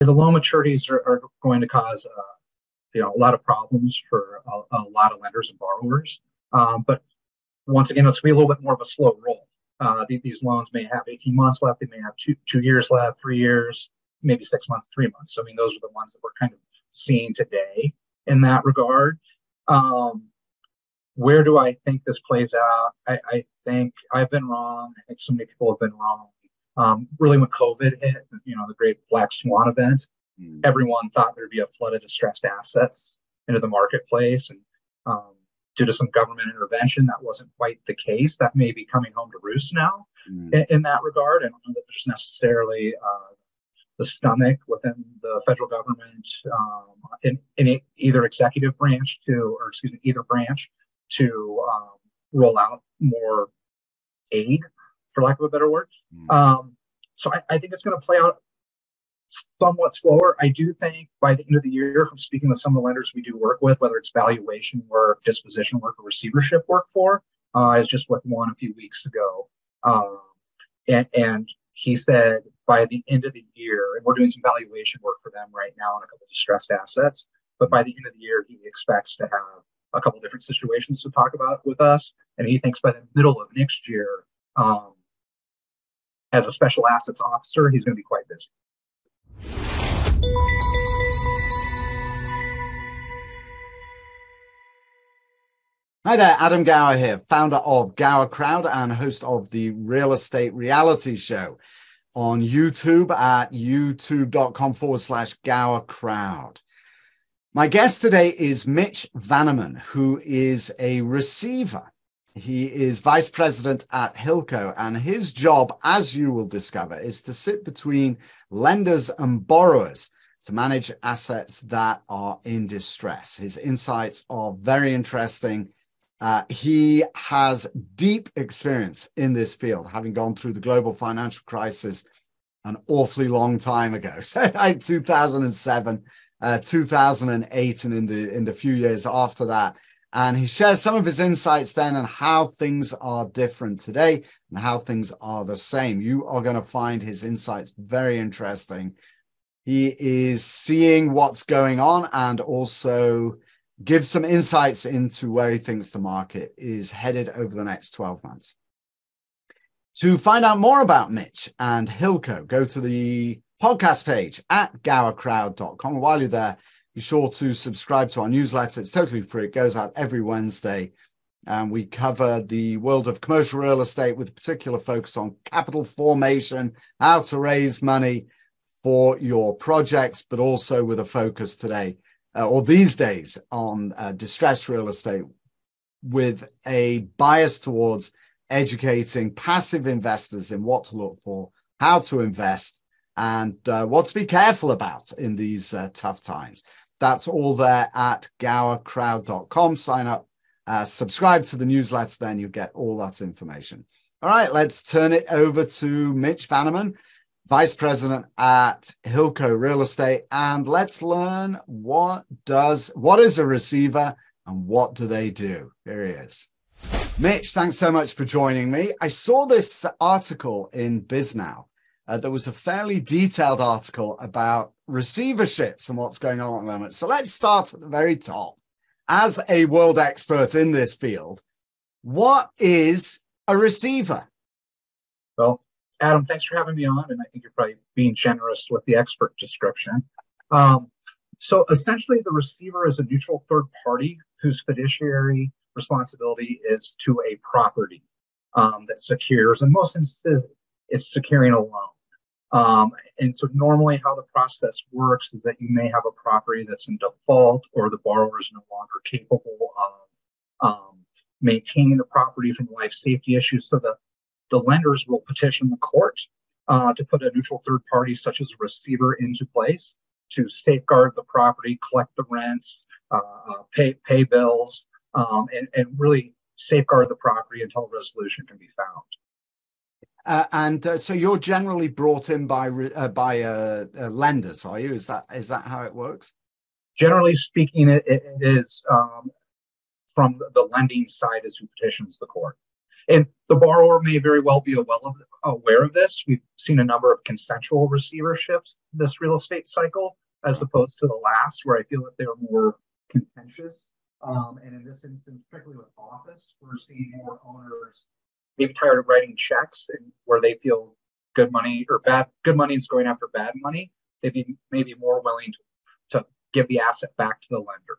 the loan maturities are, are going to cause uh, you know a lot of problems for a, a lot of lenders and borrowers. Um, but once again, it's going to be a little bit more of a slow roll. Uh, these loans may have 18 months left, they may have two two years left, three years, maybe six months, three months. So, I mean, those are the ones that we're kind of seeing today in that regard. Um, where do I think this plays out? I, I, think I've been wrong. I think so many people have been wrong. Um, really, when COVID hit, you know, the great black swan event, mm. everyone thought there'd be a flood of distressed assets into the marketplace. And um, due to some government intervention, that wasn't quite the case. That may be coming home to roost now mm. in, in, that regard. I don't know that there's necessarily uh, the stomach within the federal government um, in, in, either executive branch to, or excuse me, either branch to um, roll out more aid, for lack of a better word. Mm. Um, so I, I, think it's going to play out somewhat slower. I do think by the end of the year, from speaking with some of the lenders we do work with, whether it's valuation work, disposition work, or receivership work for, uh, I was just with one a few weeks ago. Um, and, and he said by the end of the year, and we're doing some valuation work for them right now on a couple of distressed assets, but by the end of the year, he expects to have a couple different situations to talk about with us. And he thinks by the middle of next year, um, as a special assets officer, he's going to be quite busy. Hi there, Adam Gower here, founder of Gower Crowd and host of the Real Estate Reality Show on YouTube at youtube.com forward slash Gower Crowd. My guest today is Mitch Vanneman, who is a receiver. He is vice president at Hilco, and his job, as you will discover, is to sit between lenders and borrowers to manage assets that are in distress. His insights are very interesting. Uh, he has deep experience in this field, having gone through the global financial crisis an awfully long time ago, like 2007 uh, 2008 and in the in the few years after that. And he shares some of his insights then on how things are different today and how things are the same. You are going to find his insights very interesting. He is seeing what's going on and also gives some insights into where he thinks the market is headed over the next 12 months. To find out more about Mitch and Hilco, go to the podcast page at gowercrowd.com. While you're there, be sure to subscribe to our newsletter. It's totally free. It goes out every Wednesday. And we cover the world of commercial real estate with a particular focus on capital formation, how to raise money for your projects, but also with a focus today uh, or these days on uh, distressed real estate with a bias towards educating passive investors in what to look for, how to invest, and uh, what to be careful about in these uh, tough times. That's all there at gowercrowd.com. Sign up, uh, subscribe to the newsletter, then you get all that information. All right, let's turn it over to Mitch Vanneman, Vice President at Hilco Real Estate, and let's learn what does what is a receiver and what do they do. Here he is. Mitch, thanks so much for joining me. I saw this article in Bisnow uh, there was a fairly detailed article about receiverships and what's going on at the moment. So let's start at the very top. As a world expert in this field, what is a receiver? Well, Adam, thanks for having me on. And I think you're probably being generous with the expert description. Um, so essentially, the receiver is a neutral third party whose fiduciary responsibility is to a property um, that secures, in most instances, it's securing a loan. Um, and so normally how the process works is that you may have a property that's in default or the borrower is no longer capable of um, maintaining the property from life safety issues. So the, the lenders will petition the court uh, to put a neutral third party such as a receiver into place to safeguard the property, collect the rents, uh, uh pay, pay bills, um, and, and really safeguard the property until resolution can be found. Uh, and uh, so you're generally brought in by uh, by uh, uh, lenders, are you? Is that is that how it works? Generally speaking, it, it is um, from the lending side as who petitions the court, and the borrower may very well be aware of, aware of this. We've seen a number of consensual receiverships this real estate cycle, as opposed to the last, where I feel that they were more contentious. Um, and in this instance, particularly with office, we're seeing more owners maybe tired of writing checks and where they feel good money or bad good money is going after bad money. They'd be maybe more willing to, to give the asset back to the lender.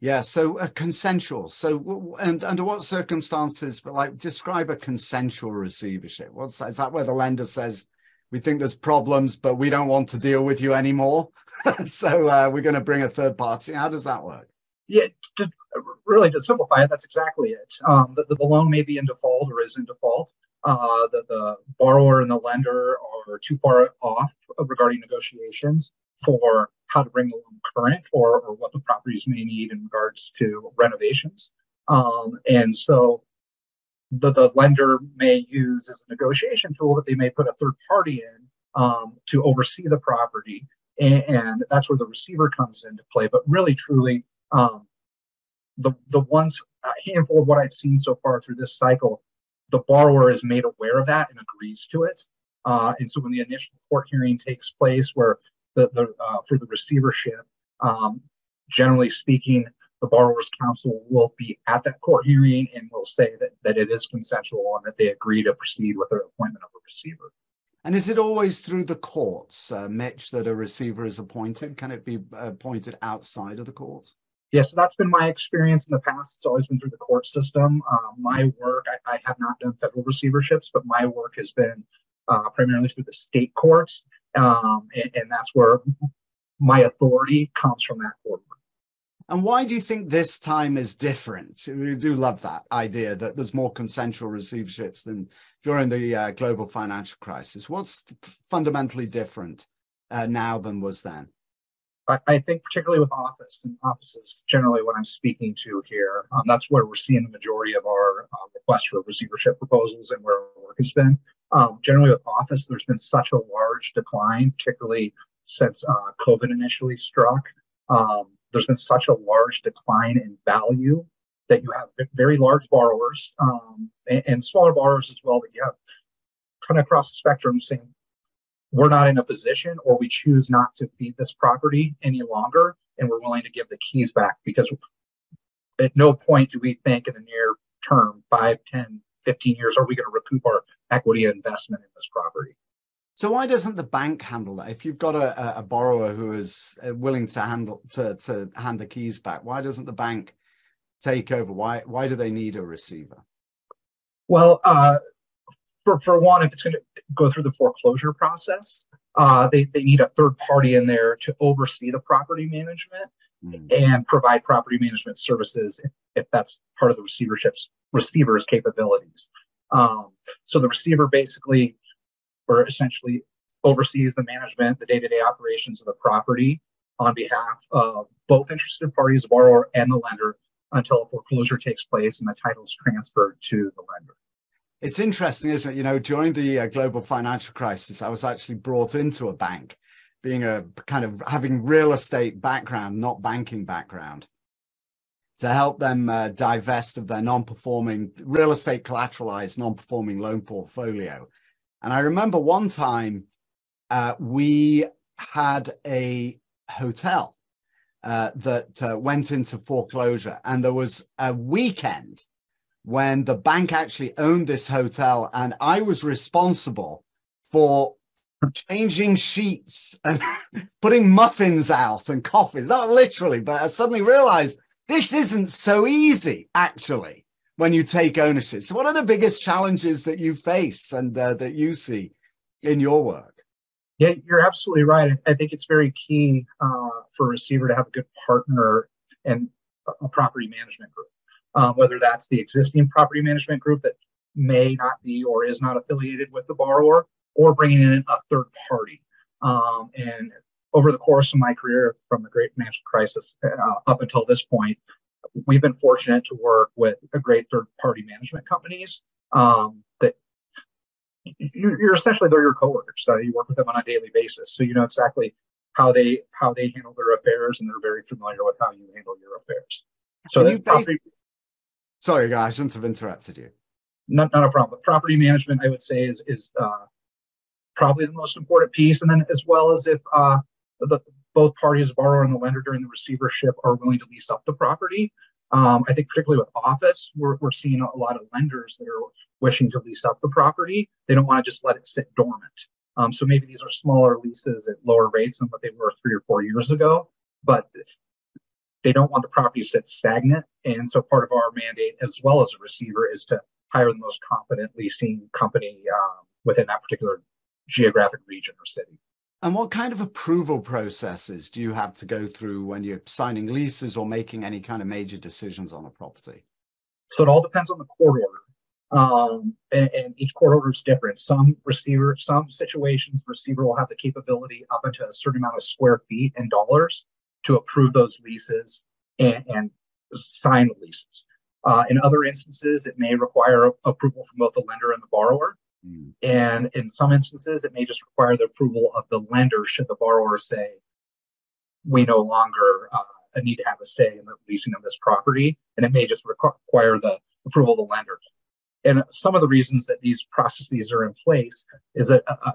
Yeah, so uh, consensual. So, and under what circumstances? But like, describe a consensual receivership. What's that? Is that where the lender says, "We think there's problems, but we don't want to deal with you anymore, so uh, we're going to bring a third party"? How does that work? Yeah, to, really to simplify it, that's exactly it. Um, the, the, loan may be in default or is in default. Uh, the, the borrower and the lender are too far off regarding negotiations for how to bring the loan current or, or what the properties may need in regards to renovations. Um, and so the, the lender may use as a negotiation tool that they may put a third party in um, to oversee the property. And, and, that's where the receiver comes into play. But really, truly, um, the, the ones, a handful of what I've seen so far through this cycle, the borrower is made aware of that and agrees to it. Uh, and so when the initial court hearing takes place, where the, the uh, for the receivership. Um, generally speaking, the borrower's counsel will be at that court hearing and will say that, that it is consensual and that they agree to proceed with the appointment of a receiver. And is it always through the courts, uh, Mitch, that a receiver is appointed? Can it be appointed outside of the courts? Yeah, so that's been my experience in the past. It's always been through the court system. Uh, my work, I, I, have not done federal receiverships, but my work has been uh, primarily through the state courts um, and, and, that's where my authority comes from that court. And why do you think this time is different? We do love that idea that there's more consensual receiverships than during the uh, global financial crisis. What's fundamentally different uh, now than was then? I, think particularly with office and offices generally what I'm speaking to here, um, that's where we're seeing the majority of our uh, requests for receivership proposals and where work has been. Um, generally with office, there's been such a large decline, particularly since uh, COVID initially struck. Um, there's been such a large decline in value that you have very large borrowers um, and, and, smaller borrowers as well that you have kind of across the spectrum saying we're not in a position or we choose not to feed this property any longer and we're willing to give the keys back because at no point do we think in the near term 5 10 15 years are we going to recoup our equity investment in this property. So why doesn't the bank handle that? If you've got a, a borrower who is uh, willing to handle to, to hand the keys back why doesn't the bank take over? Why why do they need a receiver? Well uh, for, for one, if it's going to go through the foreclosure process, uh, they, they need a third party in there to oversee the property management mm. and provide property management services if, if, that's part of the receivership's receiver's capabilities. Um, so the receiver basically or essentially oversees the management, the day-to-day operations of the property on behalf of both interested parties, the borrower and the lender, until a foreclosure takes place and the title is transferred to the lender. It's interesting, isn't it? You know, during the uh, global financial crisis, I was actually brought into a bank, being a kind of having real estate background, not banking background, to help them uh, divest of their non-performing real estate collateralized non-performing loan portfolio. And I remember one time uh, we had a hotel uh, that uh, went into foreclosure, and there was a weekend when the bank actually owned this hotel and I was responsible for changing sheets and putting muffins out and coffees. Not literally, but I suddenly realized this isn't so easy actually when you take ownership. So, what are the biggest challenges that you face and uh, that you see in your work? Yeah, you're absolutely right. I think it's very key uh, for a receiver to have a good partner and a property management group um, whether that's the existing property management group that may not be or is not affiliated with the borrower, or bringing in a third party. Um, and over the course of my career, from the great financial crisis uh, up until this point, we've been fortunate to work with a great third party management companies um, that you're essentially they're your coworkers. So you work with them on a daily basis, so you know exactly how they how they handle their affairs, and they're very familiar with how you handle your affairs. So property, Sorry, guys, I shouldn't have interrupted you. not, not a problem. But property management, I would say, is is uh, probably the most important piece. And then as well as if uh, the both parties, borrower and the lender during the receivership, are willing to lease up the property. Um, I think particularly with office, we're, we're seeing a lot of lenders that are wishing to lease up the property. They don't want to just let it sit dormant. Um, so maybe these are smaller leases at lower rates than what they were three or four years ago, but they don't want the property to sit stagnant. And so part of our mandate, as well as a receiver, is to hire the most competent leasing company um, within that particular geographic region or city. And what kind of approval processes do you have to go through when you're signing leases or making any kind of major decisions on a property? So it all depends on the court order. Um, and, and, each court order is different. Some receiver, some situations, receiver will have the capability up into a certain amount of square feet and dollars to approve those leases and, and sign the leases. Uh, in other instances, it may require approval from both the lender and the borrower. Mm. And in some instances, it may just require the approval of the lender should the borrower say, we no longer uh, need to have a say in the leasing of this property. And it may just require the approval of the lender. And some of the reasons that these processes are in place is that uh, uh,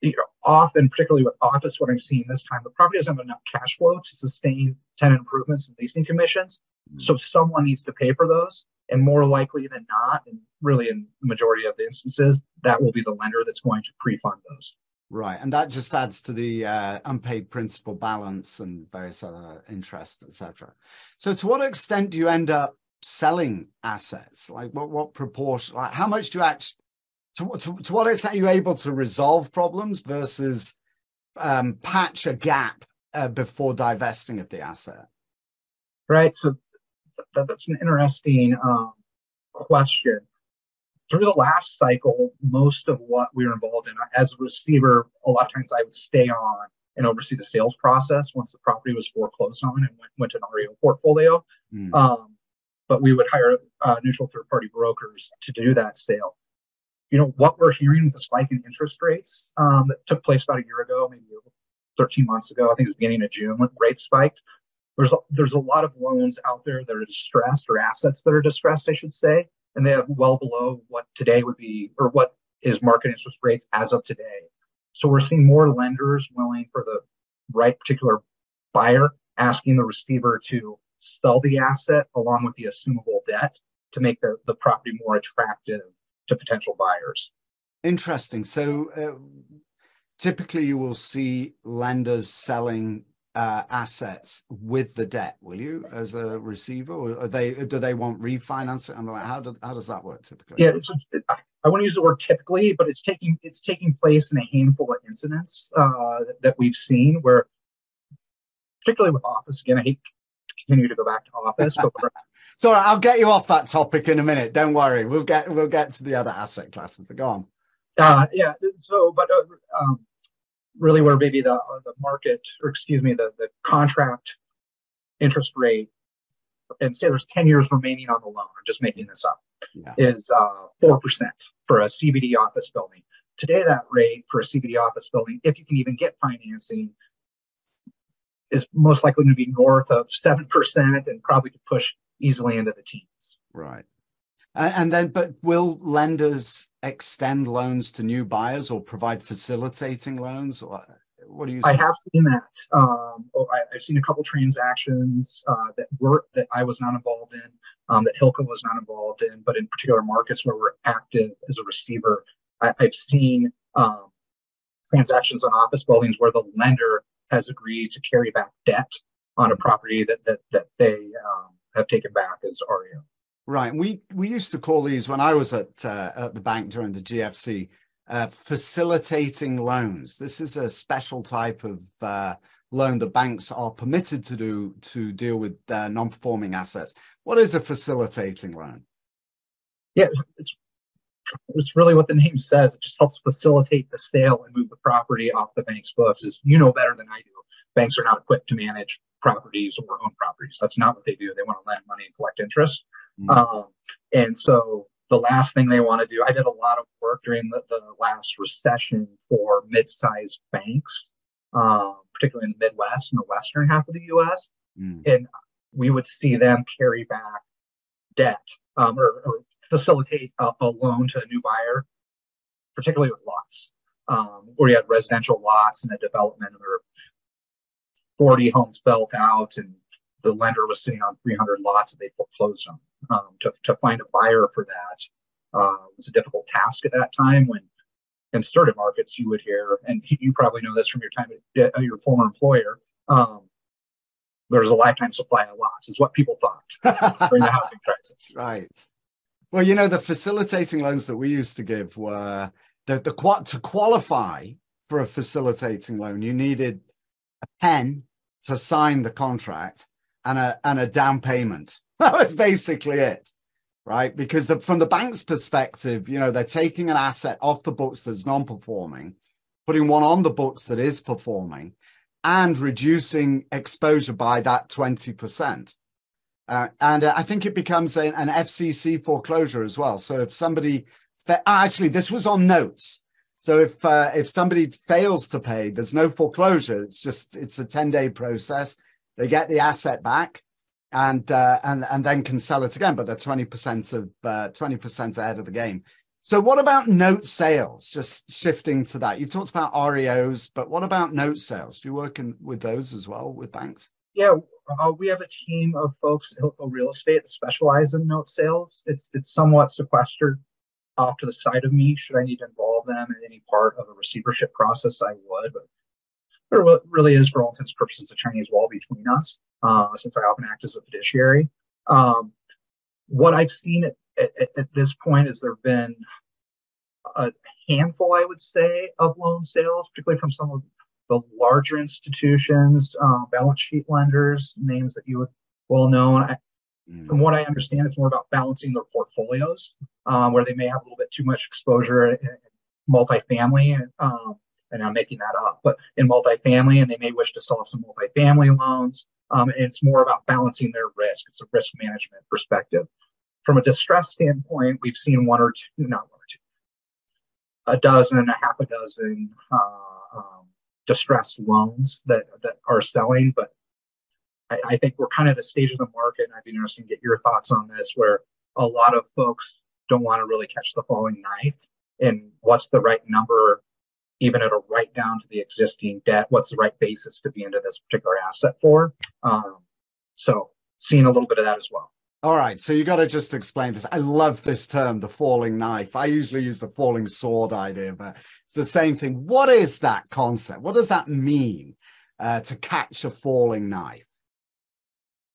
you know, often, particularly with office, what I'm seeing this time, the property doesn't have enough cash flow to sustain tenant improvements and leasing commissions. Mm-hmm. So someone needs to pay for those. And more likely than not, and really in the majority of the instances, that will be the lender that's going to pre-fund those. Right, and that just adds to the uh, unpaid principal balance and various other interests, etc. So, to what extent do you end up selling assets? Like, what what proportion? Like, how much do you actually to, to, to what extent are you able to resolve problems versus um, patch a gap uh, before divesting of the asset? Right. So th- that's an interesting um, question. Through the last cycle, most of what we were involved in as a receiver, a lot of times I would stay on and oversee the sales process once the property was foreclosed on and went, went to an REO portfolio. Mm. Um, but we would hire uh, neutral third party brokers to do that sale you know, what we're hearing with the spike in interest rates um, that took place about a year ago, maybe 13 months ago, I think it was beginning of June when rates spiked. There's a, there's a lot of loans out there that are distressed or assets that are distressed, I should say, and they have well below what today would be or what is market interest rates as of today. So we're seeing more lenders willing for the right particular buyer asking the receiver to sell the asset along with the assumable debt to make the, the property more attractive to potential buyers. Interesting. So uh, typically you will see lenders selling uh, assets with the debt, will you, as a receiver, or are they do they want refinancing? I'm like, how does how does that work typically? Yeah, I want to use the word typically, but it's taking it's taking place in a handful of incidents uh, that we've seen where, particularly with office. Again, I hate to continue to go back to office, but So I'll get you off that topic in a minute. Don't worry. We'll get we'll get to the other asset classes. But go on. Uh, yeah. So, but uh, um, really, where maybe the uh, the market, or excuse me, the the contract interest rate, and say there's 10 years remaining on the loan. I'm just making this up. Yeah. Is uh, four percent for a CBD office building. Today, that rate for a CBD office building, if you can even get financing, is most likely going to be north of 7% and probably could push easily into the teens. Right. And then, but will lenders extend loans to new buyers or provide facilitating loans? Or what do you? I have seen that. Um, oh, I, have seen a couple transactions uh, that were that I was not involved in, um, that Hilco was not involved in, but in particular markets where we're active as a receiver, I, have seen um, transactions on office buildings where the lender has agreed to carry back debt on a property that that that they um, have taken back as REO. Right. We we used to call these when I was at uh, at the bank during the GFC uh, facilitating loans. This is a special type of uh, loan that banks are permitted to do to deal with non-performing assets. What is a facilitating loan? Yeah, it's it's really what the name says. It just helps facilitate the sale and move the property off the bank's books. As you know better than I do, banks are not equipped to manage properties or own properties. That's not what they do. They want to lend money and collect interest. Mm-hmm. Um, and so the last thing they want to do, I did a lot of work during the, the last recession for mid-sized banks, um, particularly in the Midwest and the western half of the U.S. Mm. And we would see them carry back debt um, or, or, facilitate a, a, loan to a new buyer, particularly with lots, um, where you had residential lots and a development of 40 homes built out and the lender was sitting on 300 lots that they foreclosed on. Um, to, to find a buyer for that uh, was a difficult task at that time when in certain markets you would hear, and you probably know this from your time at your former employer, um, there's a lifetime supply of lots, is what people thought during the housing crisis. Right. Well, you know, the facilitating loans that we used to give were the, the to qualify for a facilitating loan, you needed a pen to sign the contract and a and a down payment. That was basically it, right? Because the, from the bank's perspective, you know, they're taking an asset off the books that's non-performing, putting one on the books that is performing, and reducing exposure by that 20%. Uh, and uh, I think it becomes a, an FCC foreclosure as well. So if somebody, fa- actually, this was on notes. So if uh, if somebody fails to pay, there's no foreclosure. It's just it's a 10 day process. They get the asset back, and uh, and and then can sell it again. But they're 20 percent of uh, 20 percent ahead of the game. So, what about note sales? Just shifting to that, you've talked about REOs, but what about note sales? Do you work in, with those as well with banks? Yeah, uh, we have a team of folks Hilco Real Estate that specialize in note sales. It's it's somewhat sequestered off to the side of me. Should I need to involve them in any part of a receivership process, I would. But there really is, for all intents and purposes, a Chinese wall between us, uh, since I often act as a fiduciary. Um, what I've seen at, at, at, this point is there have been a handful, I would say, of loan sales, particularly from some of the larger institutions, uh, balance sheet lenders, names that you would well know. I. From what I understand, it's more about balancing their portfolios, um, where they may have a little bit too much exposure in, multifamily. Um, and I'm making that up, but in multifamily, and they may wish to sell some multifamily loans. Um, and it's more about balancing their risk. It's a risk management perspective. From a distress standpoint, we've seen one or two, not one or two, a dozen, a half a dozen uh, um, distressed loans that that are selling. But I, I, think we're kind of at a stage of the market, and I'd be interested to get your thoughts on this, where a lot of folks don't want to really catch the falling knife. And what's the right number, even at a write down to the existing debt? What's the right basis to be into this particular asset for? Um, so, seeing a little bit of that as well. All right, so you got to just explain this. I love this term, the falling knife. I usually use the falling sword idea, but it's the same thing. What is that concept? What does that mean uh, to catch a falling knife?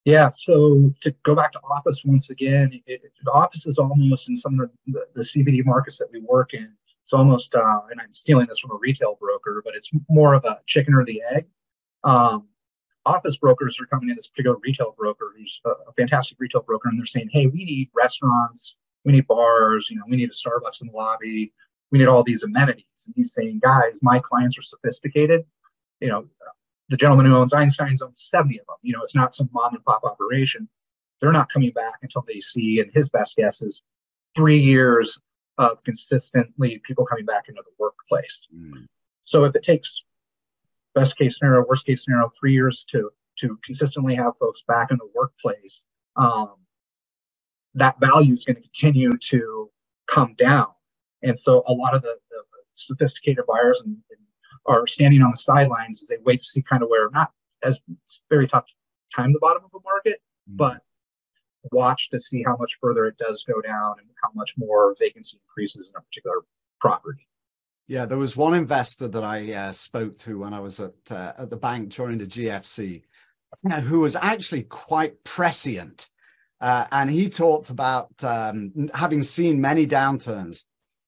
Yeah, so to go back to office once again, it, the office is almost in some of the, the, CBD markets that we work in. It's almost, uh, and I'm stealing this from a retail broker, but it's more of a chicken or the egg. Um, office brokers are coming in, this particular retail broker who's a, fantastic retail broker, and they're saying, hey, we need restaurants, we need bars, you know, we need a Starbucks in the lobby, we need all these amenities. And he's saying, guys, my clients are sophisticated. You know, the gentleman who owns Einstein's owns 70 of them. You know, it's not some mom and pop operation. They're not coming back until they see, and his best guess is three years of consistently people coming back into the workplace. Mm. So if it takes best case scenario, worst case scenario, three years to to consistently have folks back in the workplace, um, that value is going to continue to come down. And so a lot of the, the sophisticated buyers and, and are standing on the sidelines as they wait to see kind of where not as very tough time the bottom of the market, mm-hmm. but watch to see how much further it does go down and how much more vacancy increases in a particular property. Yeah, there was one investor that I uh, spoke to when I was at uh, at the bank during the GFC, uh, who was actually quite prescient, uh, and he talked about um, having seen many downturns.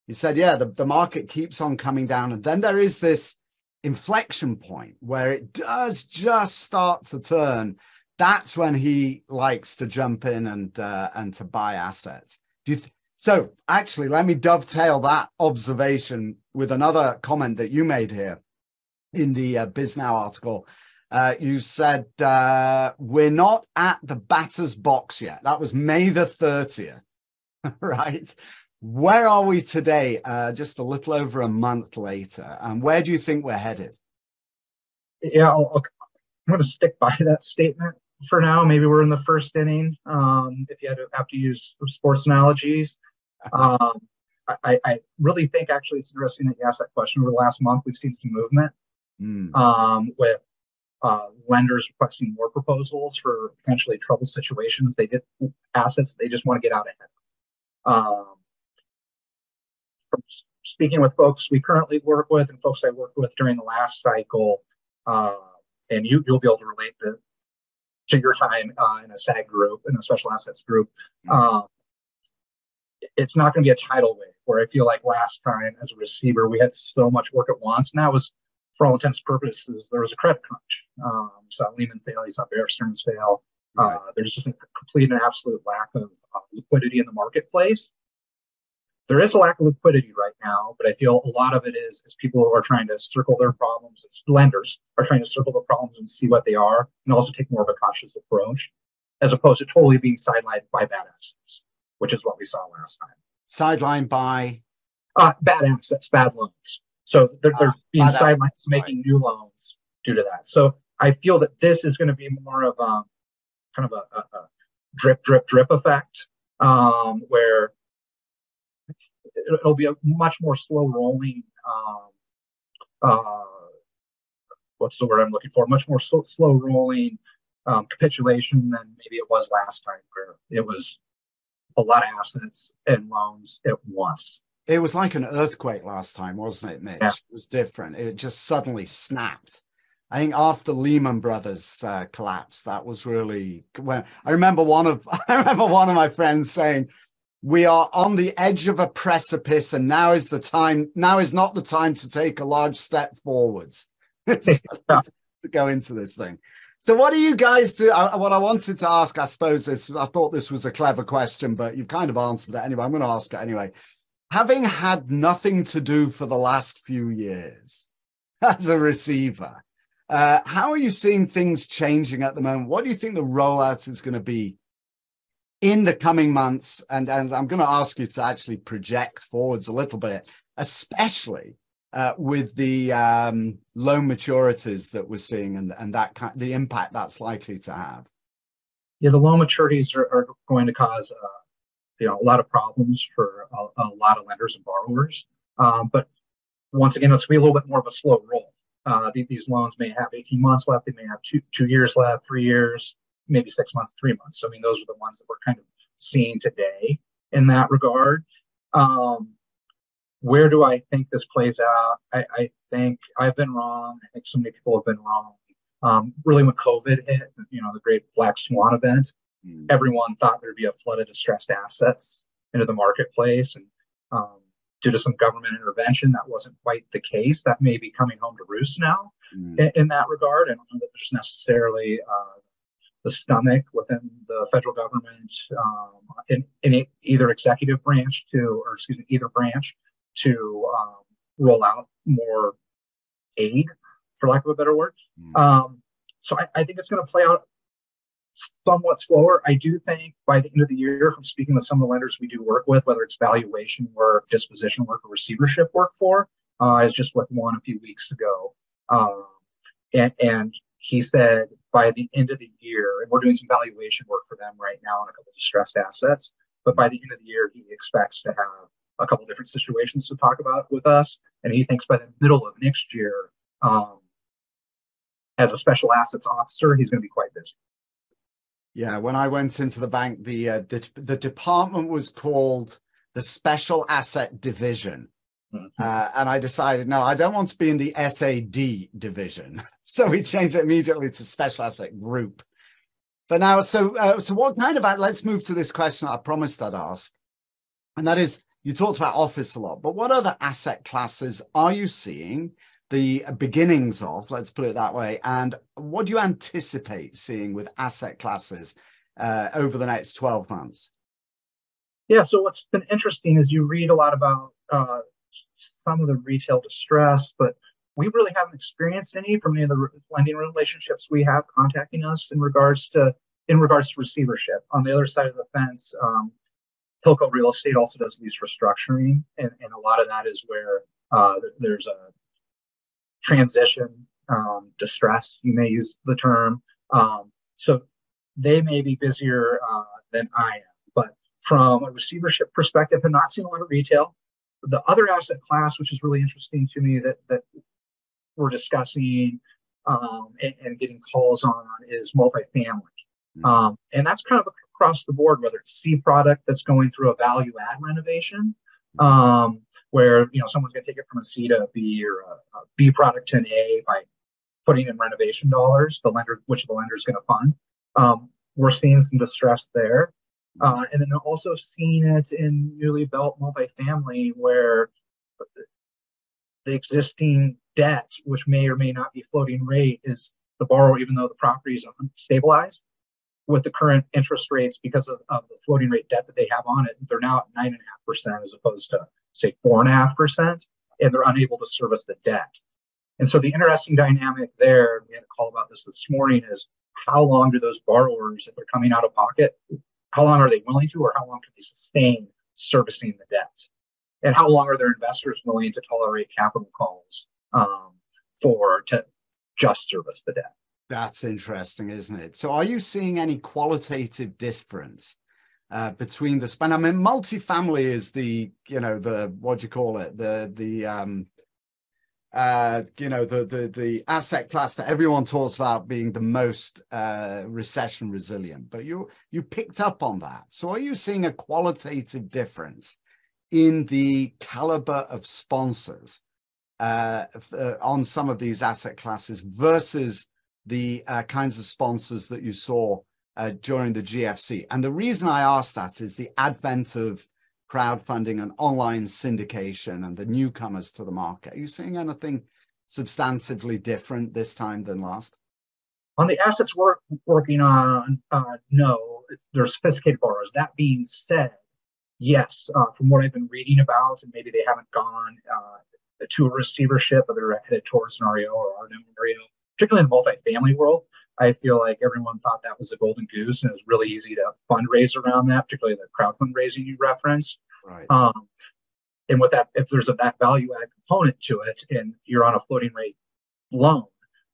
He said, "Yeah, the, the market keeps on coming down, and then there is this inflection point where it does just start to turn. That's when he likes to jump in and uh, and to buy assets." Do you th- so actually, let me dovetail that observation with another comment that you made here in the uh, Bisnow article. Uh, you said uh, we're not at the batter's box yet. That was May the 30th, right? Where are we today? Uh, just a little over a month later. And where do you think we're headed? Yeah, i am going to stick by that statement. for now. Maybe we're in the first inning. Um, if you had to have to use sports analogies, um, I, I, really think actually it's interesting that you asked that question. Over the last month, we've seen some movement mm. um, with uh, lenders requesting more proposals for potentially troubled situations. They get assets they just want to get out ahead of. Um, from speaking with folks we currently work with and folks I worked with during the last cycle, uh, and you, you'll be able to relate to, to your time uh, in a SAG group, in a special assets group. Uh, it's not going to be a tidal wave where I feel like last time as a receiver, we had so much work at once. And that was, for all intents and purposes, there was a credit crunch. Um, saw Lehman fail, you saw Bear Stearns fail. Uh, there's just a complete and absolute lack of uh, liquidity in the marketplace there is a lack of liquidity right now, but I feel a lot of it is, is people who are trying to circle their problems. It's lenders are trying to circle the problems and see what they are, and also take more of a cautious approach, as opposed to totally being sidelined by bad assets, which is what we saw last time. Sidelined by uh, bad assets, bad loans. So they're, they're uh, being sidelined, making new loans due to that. So I feel that this is going to be more of a kind of a, a, a drip, drip, drip effect, um, where it'll be a much more slow rolling. Um, uh, what's the word I'm looking for? Much more slow, slow rolling um, capitulation than maybe it was last time, where it was a lot of assets and loans at once. It was like an earthquake last time, wasn't it, Mitch? Yeah. It was different. It just suddenly snapped. I think after Lehman Brothers uh, collapsed, that was really when I remember one of I remember one of my friends saying, we are on the edge of a precipice and now is the time now is not the time to take a large step forwards. To go into this thing. So what do you guys do? I, what i wanted to ask i suppose is i thought this was a clever question but you've kind of answered it anyway. I'm going to ask it anyway. Having had nothing to do for the last few years as a receiver uh, how are you seeing things changing at the moment? What do you think the rollout is going to be in the coming months, and, and I'm going to ask you to actually project forwards a little bit, especially uh, with the um, maturities that we're seeing and, and that kind, the impact that's likely to have. Yeah, the loan maturities are, are going to cause uh, you know a lot of problems for a, a lot of lenders and borrowers. Um, but once again, it's going to be a little bit more of a slow roll. Uh, these loans may have 18 months left, they may have two two years left, three years maybe six months, three months. So, I mean, those are the ones that we're kind of seeing today in that regard. Um, where do I think this plays out? I, I, think I've been wrong. I think so many people have been wrong. Um, really, when COVID hit, you know, the great black swan event, mm. everyone thought there'd be a flood of distressed assets into the marketplace. And um, due to some government intervention, that wasn't quite the case. That may be coming home to roost now mm. in, in, that regard. I don't know that there's necessarily uh, the stomach within the federal government um, in, in, either executive branch to, or excuse me, either branch to um, roll out more aid, for lack of a better word. Mm. Um, so I, I, think it's going to play out somewhat slower. I do think by the end of the year, from speaking with some of the lenders we do work with, whether it's valuation work, disposition work, or receivership work for, uh, I was just with one a few weeks ago. Um, and, and he said by the end of the year, and we're doing some valuation work for them right now on a couple distressed assets, but by the end of the year, he expects to have a couple different situations to talk about with us. And he thinks by the middle of next year, um, as a special assets officer, he's going to be quite busy. Yeah, when I went into the bank, the uh, the, the department was called the Special Asset Division. Uh, and I decided, no, I don't want to be in the SAD division. so we changed it immediately to special asset group. But now, so uh, so what kind of let's move to this question I promised I'd ask, and that is you talked about office a lot, but what other asset classes are you seeing the beginnings of? Let's put it that way. And what do you anticipate seeing with asset classes uh, over the next twelve months? Yeah. So what's been interesting is you read a lot about uh, some of the retail distress, but we really haven't experienced any from any of the lending relationships we have contacting us in regards to in regards to receivership. On the other side of the fence, um, Hilco Real Estate also does lease restructuring, and, and a lot of that is where uh, there's a transition um, distress. You may use the term. Um, so they may be busier uh, than I am. But from a receivership perspective, I'm not seeing a lot of retail. The other asset class, which is really interesting to me that that we're discussing um, and, and, getting calls on, is multifamily. Mm-hmm. Um, and that's kind of across the board, whether it's C product that's going through a value add renovation, um, where you know someone's going to take it from a C to a B or a, a B product to an A by putting in renovation dollars, the lender, which the lender is going to fund. Um, we're seeing some distress there. Uh, and then also seeing it in newly built multifamily where the existing debt, which may or may not be floating rate, is the borrower, even though the property is stabilized with the current interest rates because of, of the floating rate debt that they have on it, they're now at nine and a half percent as opposed to say four and a half percent, and they're unable to service the debt. And so the interesting dynamic there, we had a call about this this morning, is how long do those borrowers, if they're coming out of pocket, how long are they willing to, or how long can they sustain servicing the debt? And how long are their investors willing to tolerate capital calls um, for to just service the debt? That's interesting, isn't it? So, are you seeing any qualitative difference uh, between the span? I mean, multifamily is the you know the what do you call it the the um, uh, you know the the the asset class that everyone talks about being the most uh, recession resilient. But you you picked up on that. So are you seeing a qualitative difference in the caliber of sponsors uh, uh, on some of these asset classes versus the uh, kinds of sponsors that you saw uh, during the GFC? And the reason I ask that is the advent of crowdfunding and online syndication and the newcomers to the market. Are you seeing anything substantively different this time than last? On the assets we're working on, uh, no, they're sophisticated borrowers. That being said, yes, uh, from what I've been reading about, and maybe they haven't gone uh, to a receivership, but they're headed towards an REO or RNO REO, particularly in the multifamily world. I feel like everyone thought that was a golden goose, and it was really easy to fundraise around that, particularly the crowd fundraising you referenced. Right. Um, and with that, if there's a that value add component to it, and you're on a floating rate loan,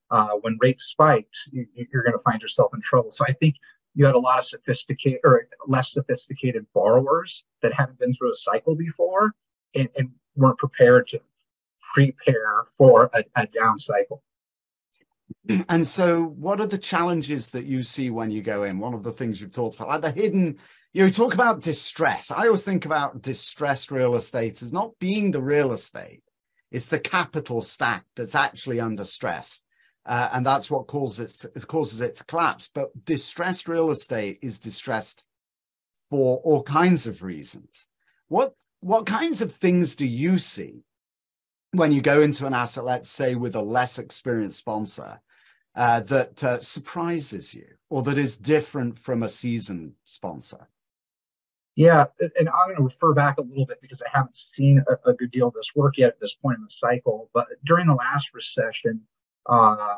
uh, when rates spiked, you, are going to find yourself in trouble. So I think you had a lot of sophisticated or less sophisticated borrowers that hadn't been through a cycle before and, and weren't prepared to prepare for a, a down cycle. And so, what are the challenges that you see when you go in? One of the things you've talked about, like the hidden, you, know, talk about distress. I always think about distressed real estate as not being the real estate, it's the capital stack that's actually under stress. Uh, and that's what causes it, to, causes it to collapse. But distressed real estate is distressed for all kinds of reasons. What what kinds of things do you see when you go into an asset, let's say with a less experienced sponsor, uh, that uh, surprises you or that is different from a seasoned sponsor? Yeah, and I'm going to refer back a little bit because I haven't seen a, a, good deal of this work yet at this point in the cycle. But during the last recession, uh,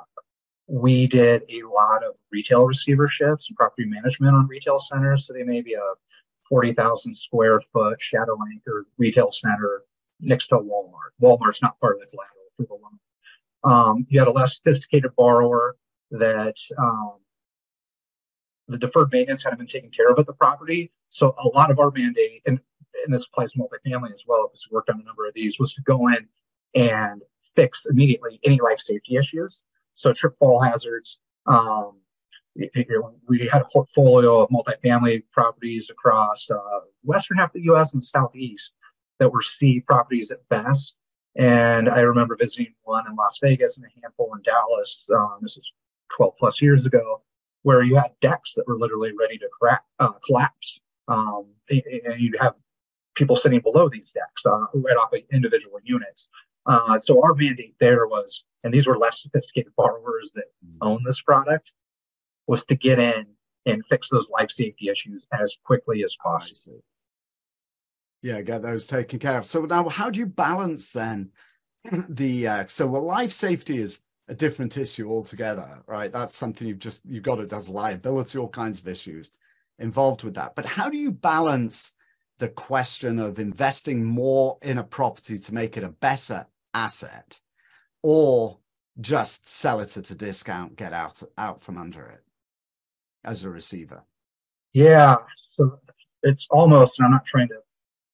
we did a lot of retail receiverships and property management on retail centers. So they may be a 40,000 square foot shadow anchor retail center next to a Walmart. Walmart's not part of the collateral for the loan. Um, you had a less sophisticated borrower that um, the deferred maintenance hadn't been taken care of at the property. So a lot of our mandate, and, and this applies to multifamily as well, because we worked on a number of these, was to go in and fix immediately any life safety issues. So trip fall hazards. Um, we had a portfolio of multifamily properties across uh, western half of the U.S. and southeast that were C properties at best. And I remember visiting one in Las Vegas and a handful in Dallas. Um, this is 12 plus years ago, where you had decks that were literally ready to crack, uh, collapse. Um, and you'd have people sitting below these decks, uh, right off of individual units. Uh, so our mandate there was, and these were less sophisticated borrowers that mm. own this product, was to get in and fix those life safety issues as quickly as possible yeah get those taken care of. So now how do you balance then the uh, so well life safety is a different issue altogether right? That's something you've just you've got it as liability all kinds of issues involved with that. But how do you balance the question of investing more in a property to make it a better asset or just sell it at a discount get out out from under it as a receiver? Yeah, so it's almost, and I'm not trying to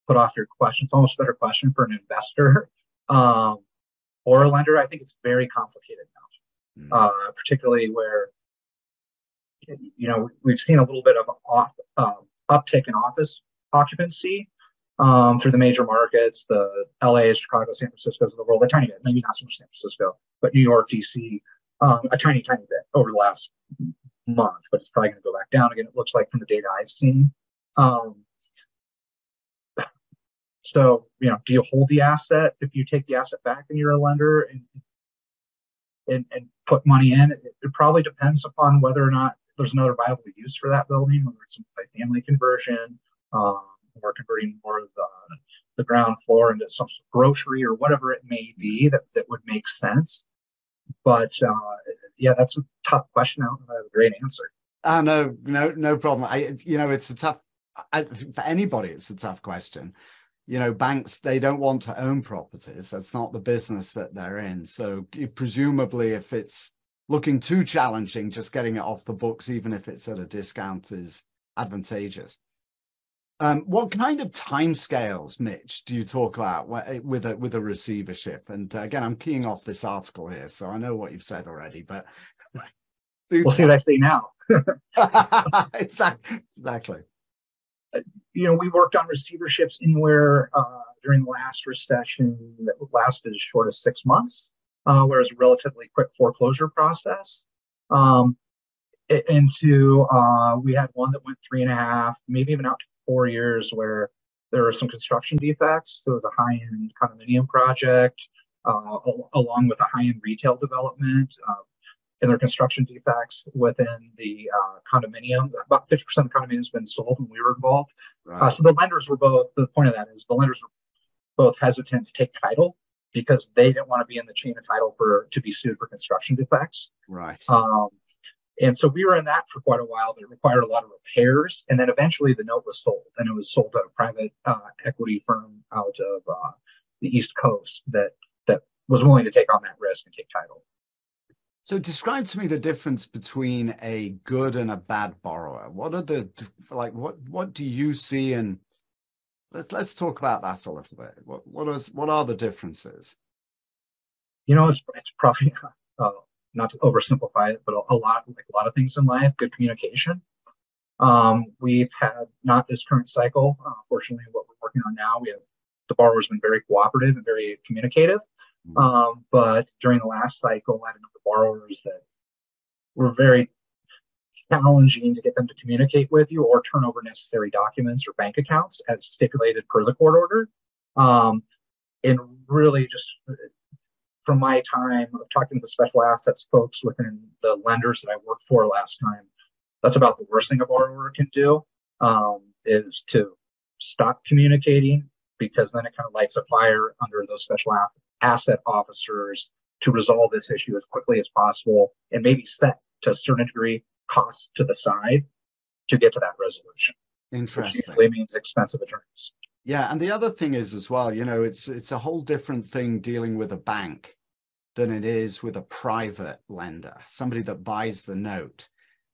put off your question. It's almost a better question for an investor um, or a lender. I think it's very complicated now, mm. uh, particularly where you know we've seen a little bit of off, uh, uptick in office occupancy um, through the major markets, the LA, Chicago, San Francisco's of the world, a tiny bit, maybe not so much San Francisco, but New York, DC, um, a tiny, tiny bit over the last month, but it's probably going to go back down again. It looks like from the data I've seen. Um, so, you know, do you hold the asset if you take the asset back and you're a lender and and, and put money in? It, it probably depends upon whether or not there's another viable use for that building, whether it's a family conversion, um, or converting more of the, the ground floor into some grocery or whatever it may be that, that would make sense. But uh, yeah, that's a tough question. I don't have a great answer. Uh, no, no, no problem. I, you know, it's a tough I, for anybody. It's a tough question. You know, banks they don't want to own properties. That's not the business that they're in. So presumably, if it's looking too challenging, just getting it off the books, even if it's at a discount, is advantageous. Um, what kind of timescales, Mitch, do you talk about with a with a receivership? And uh, again, I'm keying off this article here, so I know what you've said already, but we'll see what I see now. exactly. You know, we worked on receiverships anywhere uh, during the last recession that lasted as short as six months, uh, where it was a relatively quick foreclosure process. Um, into uh, we had one that went three and a half, maybe even out to four years where there were some construction defects. So it was a high end condominium project, uh, along with a high end retail development. Uh, and there are construction defects within the uh, condominium. About 50% of the condominium has been sold when we were involved. Right. Uh, so the lenders were both, the point of that is the lenders were both hesitant to take title because they didn't want to be in the chain of title for to be sued for construction defects. Right. Um, and so we were in that for quite a while, but it required a lot of repairs. And then eventually the note was sold, and it was sold to a private uh, equity firm out of uh, the East Coast that that was willing to take on that risk and take title. So describe to me the difference between a good and a bad borrower. What are the like what what do you see and let's let's talk about that a little bit. What what is what are the differences? You know, it's it's probably uh, not to oversimplify it, but a, lot like a lot of things in life, good communication. Um, we've had not this current cycle. Uh, fortunately, what we're working on now, we have the borrower's been very cooperative and very communicative. Mm-hmm. Um, but during the last cycle, I had a number of borrowers that were very challenging to get them to communicate with you or turn over necessary documents or bank accounts as stipulated per the court order. Um, and really just from my time of talking to the special assets folks within the lenders that I worked for last time, that's about the worst thing a borrower can do um, is to stop communicating because then it kind of lights a fire under those special asset officers to resolve this issue as quickly as possible and maybe set to a certain degree costs to the side to get to that resolution. Interesting. Which usually means expensive attorneys. Yeah, and the other thing is as well, you know, it's it's a whole different thing dealing with a bank than it is with a private lender, somebody that buys the note.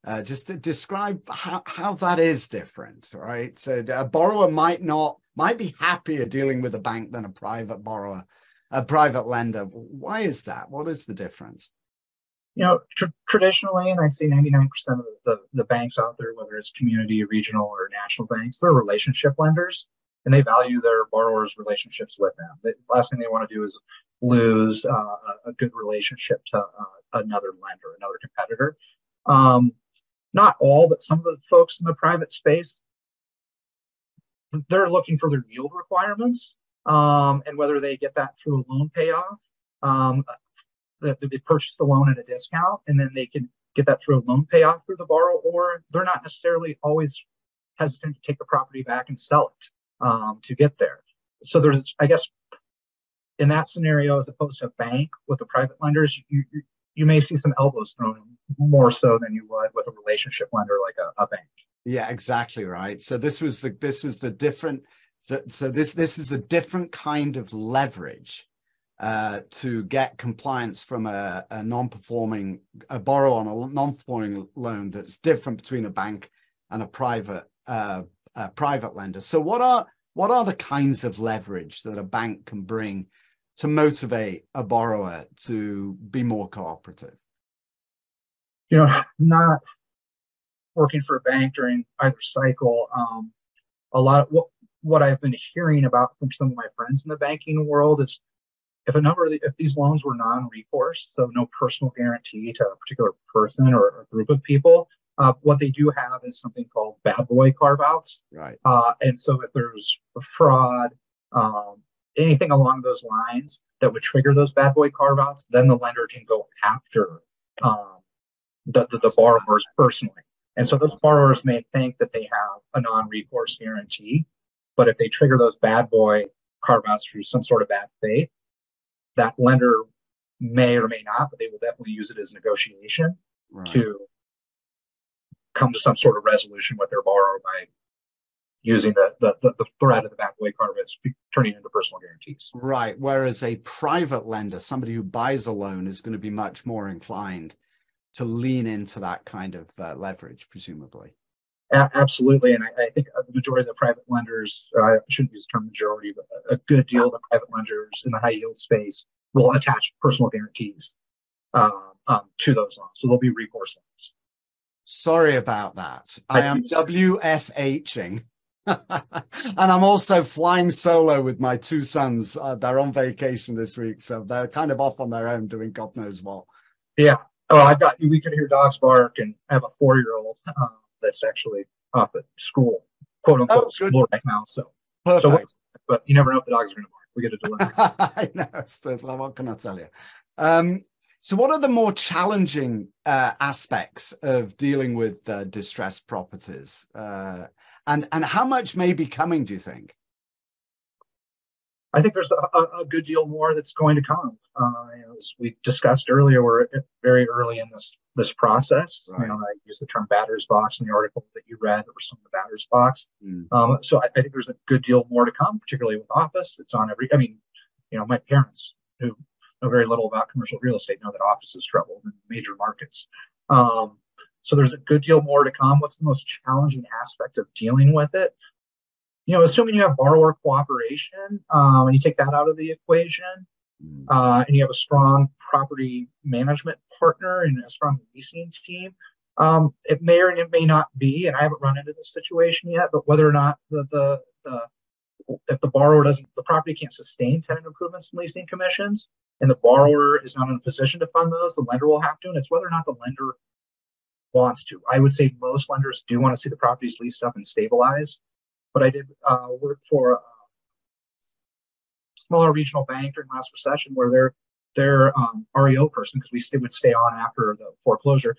Uh, just to describe how, how that is different, right? So a borrower might not might be happier dealing with a bank than a private borrower, a private lender. Why is that? What is the difference? You know, tr- traditionally, and I see 99% of the, the banks out there, whether it's community, regional, or national banks, they're relationship lenders and they value their borrowers' relationships with them. The last thing they want to do is lose uh, a good relationship to uh, another lender, another competitor. Um, not all, but some of the folks in the private space, they're looking for their yield requirements um, and whether they get that through a loan payoff. Um, that they purchase the loan at a discount and then they can get that through a loan payoff through the borrower, or they're not necessarily always hesitant to take the property back and sell it um, to get there. So there's, I guess, in that scenario, as opposed to a bank with the private lenders, you, you, may see some elbows thrown more so than you would with a relationship lender like a, a bank. Yeah, exactly right. So this was the this was the different. So, so this this is the different kind of leverage uh, to get compliance from a, a non-performing a borrower on a non-performing loan that's different between a bank and a private uh, a private lender. So what are what are the kinds of leverage that a bank can bring to motivate a borrower to be more cooperative? You know, not working for a bank during either cycle. Um, a lot of what I've been hearing about from some of my friends in the banking world is if a number of the, if these loans were non-recourse, so no personal guarantee to a particular person or a group of people, uh, what they do have is something called bad boy carve outs. Right. Uh, and so if there's fraud, um, anything along those lines that would trigger those bad boy carve outs, then the lender can go after um, the, the, the borrowers personally. And so those borrowers may think that they have a non recourse guarantee, but if they trigger those bad boy carve outs through some sort of bad faith, that lender may or may not, but they will definitely use it as negotiation right. to come to some sort of resolution with their borrower by using the, the, the threat of the back away card risk turning into personal guarantees. Right. Whereas a private lender, somebody who buys a loan, is going to be much more inclined to lean into that kind of uh, leverage, presumably. A- absolutely. And I, I, think the majority of the private lenders, uh, I shouldn't use the term majority, but a good deal of the private lenders in the high yield space will attach personal guarantees uh, um, to those loans. So they'll be recourse loans. Sorry about that. I am WFHing. and I'm also flying solo with my two sons. Uh, they're on vacation this week, so they're kind of off on their own doing God knows what. Yeah. Oh, I've got, we can hear dogs bark, and I have a four year old uh, that's actually off at school, quote unquote, oh, school right now. So, Perfect. so, but you never know if the dogs are going to bark. We get a delivery. I know. what can I tell you? Um, so, what are the more challenging uh, aspects of dealing with uh, distressed properties, uh, and and how much may be coming? Do you think? I think there's a, a good deal more that's going to come. Uh, as we discussed earlier, we're very early in this this process. Right. You know, I use the term "batter's box" in the article that you read. There was some of the batter's box. Mm. Um, so I, I, think there's a good deal more to come, particularly with office. It's on every. I mean, you know, my parents who know very little about commercial real estate know that office is troubled in major markets. Um, so there's a good deal more to come. What's the most challenging aspect of dealing with it? You know, assuming you have borrower cooperation um, and you take that out of the equation, mm. uh, and you have a strong property management partner and a strong leasing team, um, it may or it may not be, and I haven't run into this situation yet, but whether or not the the, the if the borrower doesn't, the property can't sustain tenant improvements and leasing commissions, and the borrower is not in a position to fund those, the lender will have to, and it's whether or not the lender wants to. I would say most lenders do want to see the properties leased up and stabilized, but I did uh, work for a smaller regional bank during last recession where their their um, REO person, because we st- would stay on after the foreclosure,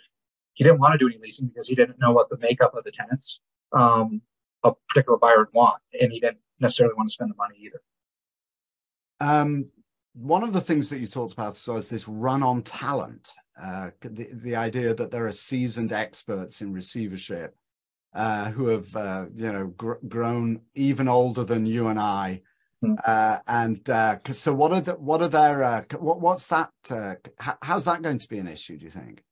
he didn't want to do any leasing because he didn't know what the makeup of the tenants um, a particular buyer would want, and he didn't necessarily want to spend the money either. Um, one of the things that you talked about was this run on talent, uh, the, the idea that there are seasoned experts in receivership uh, who have, uh, you know, gr- grown even older than you and I. Mm. and uh, so, what are the, what are their uh, what, what's that? how's that going to be an issue? Do you think?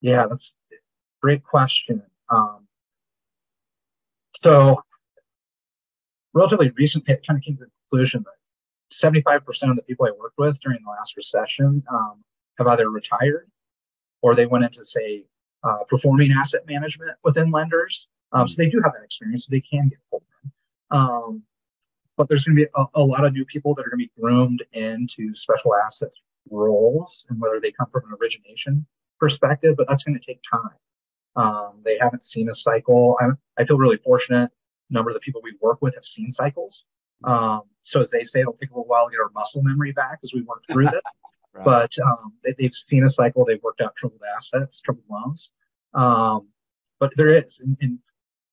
Yeah, that's a great question. Um, so, relatively recently, it kind of came to the conclusion that 75% of the people I worked with during the last recession um, have either retired or they went into, say, uh, performing asset management within lenders. Um, so they do have that experience, so they can get pulled in. Um, but there's going to be a, a, lot of new people that are going to be groomed into special assets roles, and whether they come from an origination perspective, but that's going to take time. Um, they haven't seen a cycle. I, I feel really fortunate. A number of the people we work with have seen cycles. Um, so as they say, it'll take a little while to get our muscle memory back as we work through it. But um, they, have seen a cycle. They've worked out troubled assets, troubled loans. Um, but there is, and, and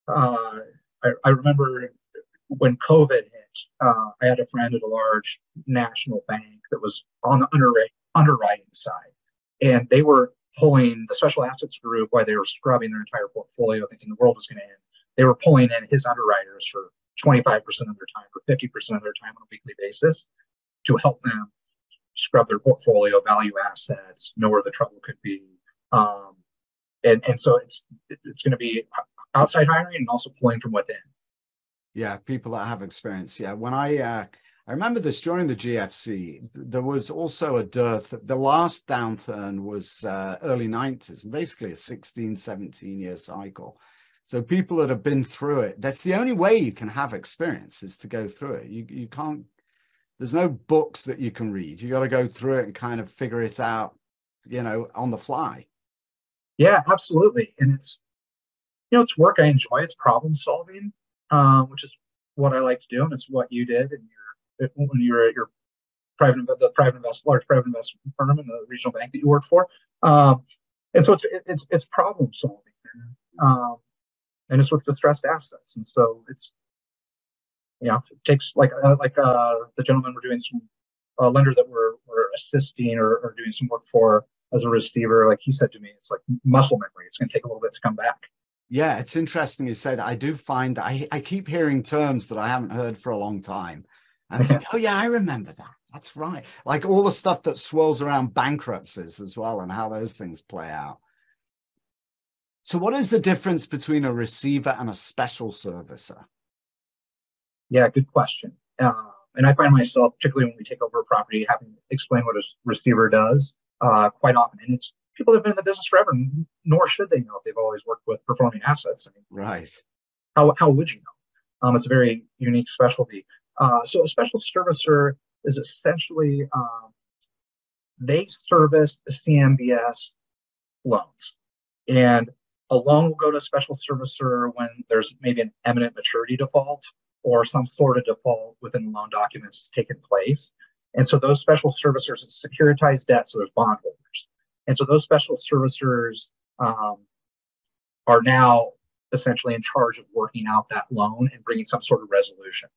uh, I, I, remember when COVID hit, uh, I had a friend at a large national bank that was on the underwriting, underwriting side, and they were pulling the special assets group while they were scrubbing their entire portfolio, thinking the world was going to end. They were pulling in his underwriters for 25% of their time or 50% of their time on a weekly basis to help them scrub their portfolio, value assets, know where the trouble could be. Um, and, and so it's it's going to be outside hiring and also pulling from within. Yeah, people that have experience. Yeah, when I uh, I remember this during the GFC, there was also a dearth. The last downturn was uh, early 90s, basically a 16, 17 year cycle. So people that have been through it, that's the only way you can have experience is to go through it. You you can't. There's no books that you can read. You got to go through it and kind of figure it out, you know, on the fly. Yeah, absolutely. And it's you know, it's work I enjoy. It's problem solving, um, which is what I like to do, and it's what you did in your when you were at your private the private invest large private investment firm and the regional bank that you worked for. Um, and so it's it's it's problem solving. Um, and it's with distressed assets. And so it's, you know, it takes like uh, like uh, the gentleman we're doing some uh, lender that we're, we're assisting or, or doing some work for as a receiver. Like he said to me, it's like muscle memory. It's going to take a little bit to come back. Yeah, it's interesting you say that. I do find that I, I keep hearing terms that I haven't heard for a long time. And I think, oh, yeah, I remember that. That's right. Like all the stuff that swirls around bankruptcies as well and how those things play out. So, what is the difference between a receiver and a special servicer? Yeah, good question. Uh, and I find myself, particularly when we take over a property, having to explain what a receiver does uh, quite often. And it's people that have been in the business forever, nor should they know if they've always worked with performing assets. I mean, right. How, how would you know? Um, it's a very unique specialty. Uh, so, a special servicer is essentially um, they service the CMBS loans. And a loan will go to a special servicer when there's maybe an eminent maturity default or some sort of default within the loan documents taken place. And so those special servicers, it's securitized debt, so there's bondholders. And so those special servicers um, are now essentially in charge of working out that loan and bringing some sort of resolution.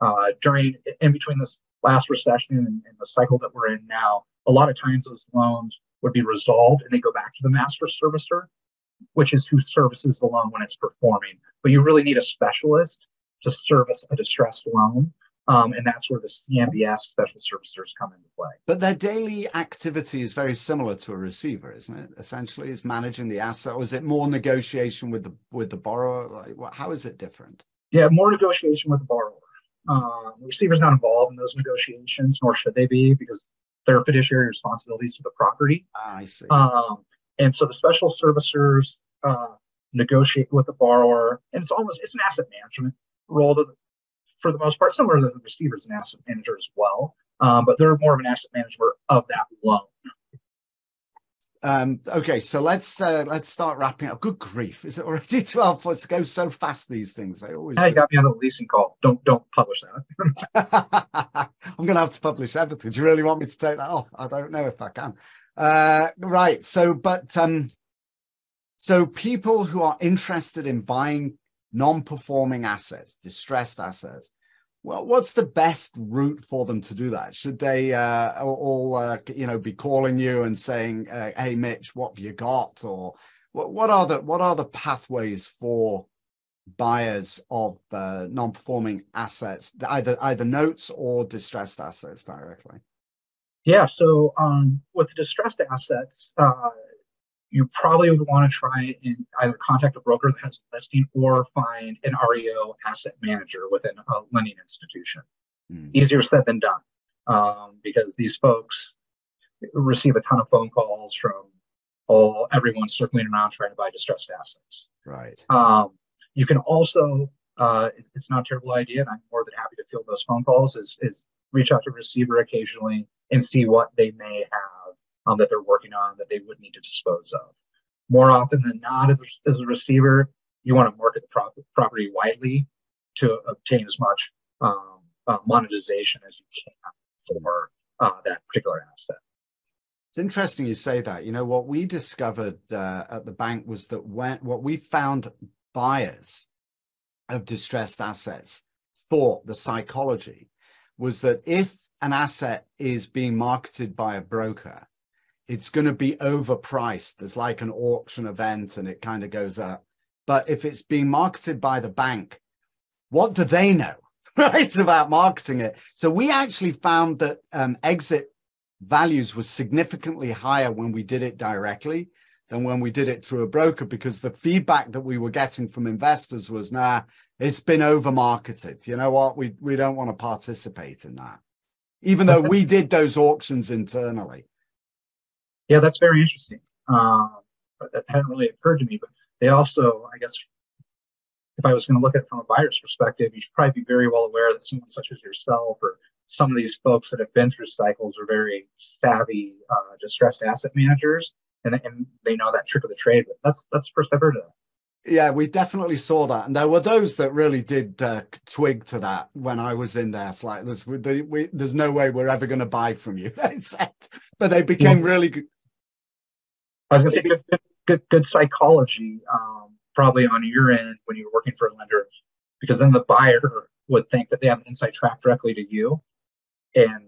Uh, during, in between this last recession and, and the cycle that we're in now, a lot of times those loans would be resolved and they go back to the master servicer which is who services the loan when it's performing. But you really need a specialist to service a distressed loan. Um, and that's where the CMBS special servicers come into play. But their daily activity is very similar to a receiver, isn't it? Essentially, is managing the asset, or is it more negotiation with the with the borrower? Like, how is it different? Yeah, more negotiation with the borrower. Um, the receiver's not involved in those negotiations, nor should they be, because their fiduciary responsibilities to the property. Ah, I see. Um, and so the special servicers uh, negotiate with the borrower, and it's almost it's an asset management role to, for the most part. Similar to the receivers an asset manager as well, um, but they're more of an asset manager of that loan. Um, okay, so let's uh, let's start wrapping up. Good grief, is it already twelve? Let's go so fast. These things they always. Hey, got me on the leasing call. Don't don't publish that. I'm going to have to publish everything. Do you really want me to take that off? I don't know if I can. Uh, right. So, but um, so people who are interested in buying non-performing assets, distressed assets, well, what's the best route for them to do that? Should they uh, all, uh, you know, be calling you and saying, uh, "Hey, Mitch, what have you got?" Or what, what are the what are the pathways for buyers of uh, non-performing assets, either either notes or distressed assets directly? Yeah, so um, with distressed assets, uh, you probably would want to try and either contact a broker that has a listing or find an REO asset manager within a lending institution. Mm. Easier said than done um, because these folks receive a ton of phone calls from all everyone circling around trying to buy distressed assets. Right. Um, you can also, uh, it's not a terrible idea, and I'm more than happy to field those phone calls. Is, is reach out to receiver occasionally and see what they may have um, that they're working on that they would need to dispose of. More often than not, as, a receiver, you want to market the pro- property widely to obtain as much um, uh, monetization as you can for uh, that particular asset. It's interesting you say that. You know, what we discovered uh, at the bank was that when what we found buyers of distressed assets thought the psychology was that if an asset is being marketed by a broker, it's going to be overpriced. There's like an auction event and it kind of goes up. But if it's being marketed by the bank, what do they know, right, about marketing it? So we actually found that um, exit values was significantly higher when we did it directly than when we did it through a broker because the feedback that we were getting from investors was, nah, it's been over marketed. You know what? We we don't want to participate in that. Even though we did those auctions internally. Yeah, that's very interesting. Uh, that hadn't really occurred to me, but they also, I guess, if I was going to look at it from a buyer's perspective, you should probably be very well aware that someone such as yourself or some of these folks that have been through cycles are very savvy uh, distressed asset managers, and, and they know that trick of the trade. But that's that's the first I've heard of that. Yeah, we definitely saw that, and there were those that really did uh, twig to that when I was in there. It's like there's, we, we, there's no way we're ever going to buy from you, they said, but they became yeah. really good. I was going to say good, good, good, psychology. Um, probably on your end when you're working for a lender, because then the buyer would think that they have an inside track directly to you, and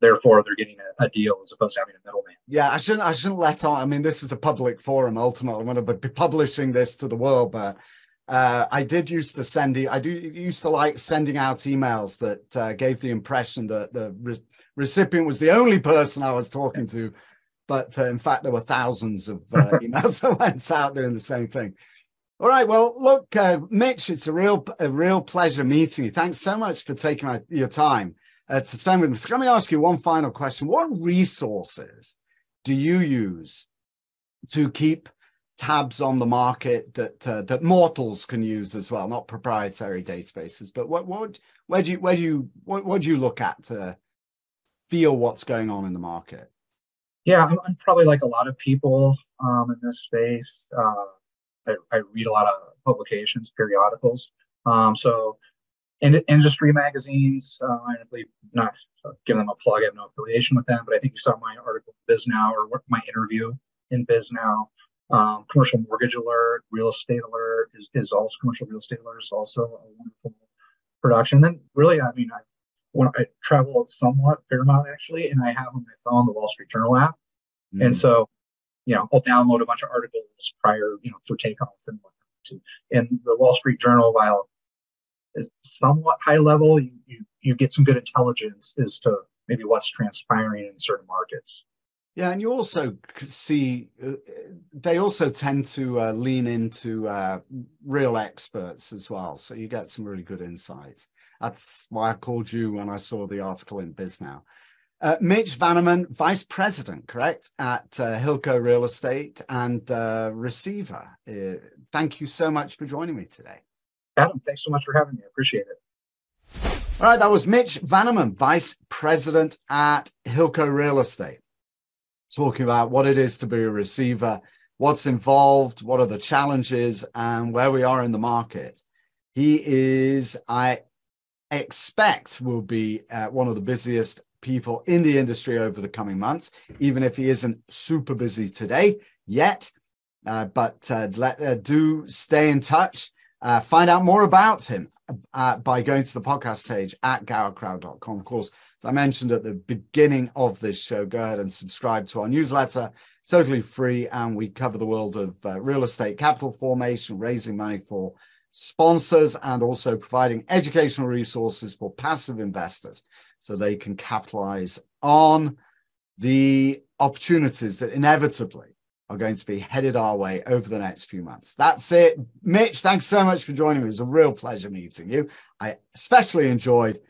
therefore they're getting a, a, deal as opposed to having a middleman. Yeah, I shouldn't I shouldn't let on. I mean, this is a public forum. Ultimately, I'm going to be publishing this to the world, but. Uh, I did used to send I do used to like sending out emails that uh, gave the impression that the re- recipient was the only person I was talking to, but uh, in fact there were thousands of uh, emails that went out doing the same thing. All right. Well, look, uh, Mitch, it's a real, a real pleasure meeting you. Thanks so much for taking my, your time uh, to spend with me. So let me ask you one final question. What resources do you use to keep tabs on the market that uh, that mortals can use as well, not proprietary databases? But what, what, where do you, where do you, what, what do you look at to feel what's going on in the market? Yeah, I'm, I'm probably like a lot of people um, in this space. Uh, I, I read a lot of publications, periodicals. Um, so, in, industry magazines, uh, I believe not uh, give them a plug. I have no affiliation with them, but I think you saw my article in Bisnow or my interview in Bisnow. Um, commercial mortgage alert, real estate alert is, is also commercial real estate alert is also a wonderful production. And really, I mean, I when I travel somewhat fair amount actually, and I have on my phone the Wall Street Journal app, mm-hmm. and so you know, I'll download a bunch of articles prior, you know, for takeoff and whatnot. And the Wall Street Journal, while it's somewhat high level, you, you, you get some good intelligence as to maybe what's transpiring in certain markets. Yeah, and you also see uh, they also tend to uh, lean into uh, real experts as well, so you get some really good insights. That's why I called you when I saw the article in Bisnow. Uh, Mitch Vanneman, Vice President, correct, at uh, Hilco Real Estate and uh, Receiver. Uh, thank you so much for joining me today. Adam, thanks so much for having me. I appreciate it. All right, that was Mitch Vanneman, Vice President at Hilco Real Estate, talking about what it is to be a receiver, what's involved, what are the challenges, and where we are in the market. He is, I expect, will be uh, one of the busiest people in the industry over the coming months, even if he isn't super busy today yet. Uh, but uh, let, uh, do stay in touch. Uh, find out more about him uh, by going to the podcast page at gowercrowd.com. Of course, as I mentioned at the beginning of this show, go ahead and subscribe to our newsletter. It's totally free, and we cover the world of real estate capital formation, raising money for sponsors, and also providing educational resources for passive investors so they can capitalize on the opportunities that inevitably are going to be headed our way over the next few months. That's it. Mitch, thanks so much for joining me. It was a real pleasure meeting you. I especially enjoyed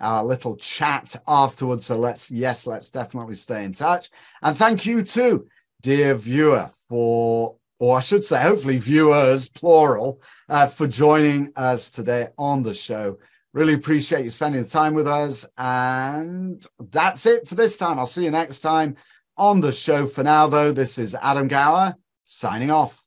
our little chat afterwards. So let's, yes, let's definitely stay in touch. And thank you too, dear viewer, for, or I should say, hopefully viewers, plural, uh, for joining us today on the show. Really appreciate you spending the time with us. And that's it for this time. I'll see you next time on the show. For now, though, this is Adam Gower signing off.